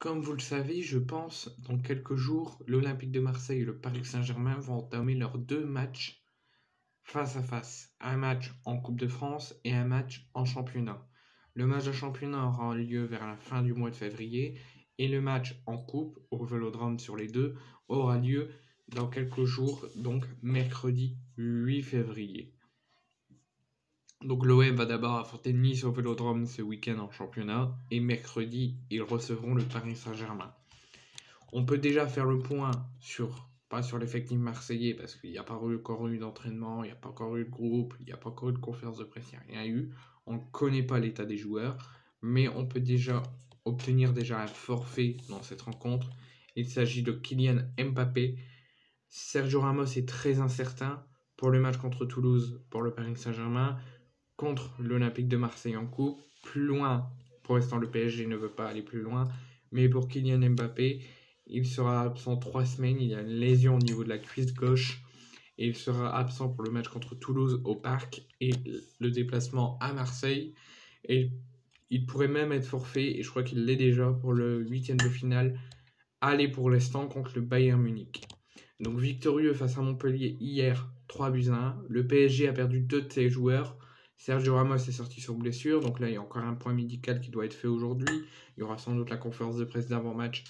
Comme vous le savez, je pense, dans quelques jours, l'Olympique de Marseille et le Paris Saint-Germain vont entamer leurs deux matchs face à face. Un match en Coupe de France et un match en championnat. Le match de championnat aura lieu vers la fin du mois de février et le match en Coupe, au Vélodrome sur les deux, aura lieu dans quelques jours, donc mercredi 8 février. Donc l'OM va d'abord affronter Nice au Vélodrome ce week-end en championnat et mercredi ils recevront le Paris Saint-Germain. On peut déjà faire le point sur pas sur l'effectif marseillais parce qu'il n'y a pas encore eu d'entraînement, il n'y a pas encore eu de groupe, il n'y a pas encore eu de conférence de presse, il n'y a rien eu. On ne connaît pas l'état des joueurs, mais on peut déjà obtenir déjà un forfait dans cette rencontre. Il s'agit de Kylian Mbappé. Sergio Ramos est très incertain pour le match contre Toulouse pour le Paris Saint-Germain contre l'Olympique de Marseille en coupe. Plus loin, pour l'instant le PSG ne veut pas aller plus loin, mais pour Kylian Mbappé, il sera absent trois semaines, il a une lésion au niveau de la cuisse gauche, et il sera absent pour le match contre Toulouse au Parc et le déplacement à Marseille. Et il pourrait même être forfait, et je crois qu'il l'est déjà pour le huitième de finale, aller pour l'instant contre le Bayern Munich. Donc victorieux face à Montpellier hier, 3 buts à 1. Le PSG a perdu deux de ses joueurs. Sergio Ramos est sorti sur blessure, donc là il y a encore un point médical qui doit être fait aujourd'hui. Il y aura sans doute la conférence de presse d'avant-match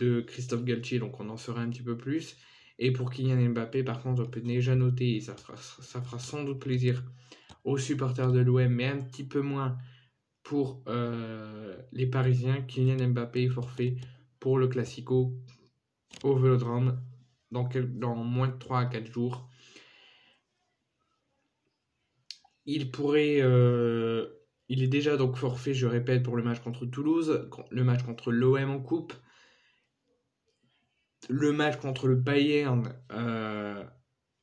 de Christophe Galtier, donc on en saura un petit peu plus. Et pour Kylian Mbappé, par contre, on peut déjà noter, et ça fera, sans doute plaisir aux supporters de l'OM, mais un petit peu moins pour euh, les Parisiens. Kylian Mbappé est forfait pour le Classico au Vélodrome dans, dans moins de 3 à 4 jours il pourrait. Euh, il est déjà donc forfait, je répète, pour le match contre Toulouse, le match contre l'OM en coupe, le match contre le Bayern euh,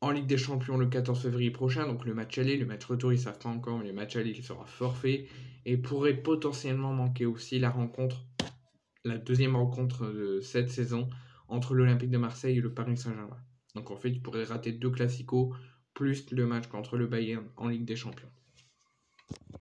en Ligue des Champions le 14 février prochain, donc le match aller, le match retour, il ne savent pas encore, mais le match aller qui sera forfait, et pourrait potentiellement manquer aussi la rencontre, la deuxième rencontre de cette saison entre l'Olympique de Marseille et le Paris Saint-Germain. Donc en fait, il pourrait rater deux classicos plus le match contre le Bayern en Ligue des Champions.